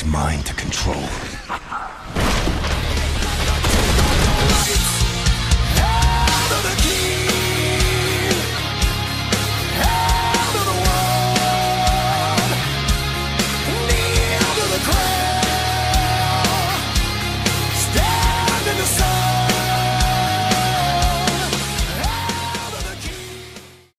It's mine to control.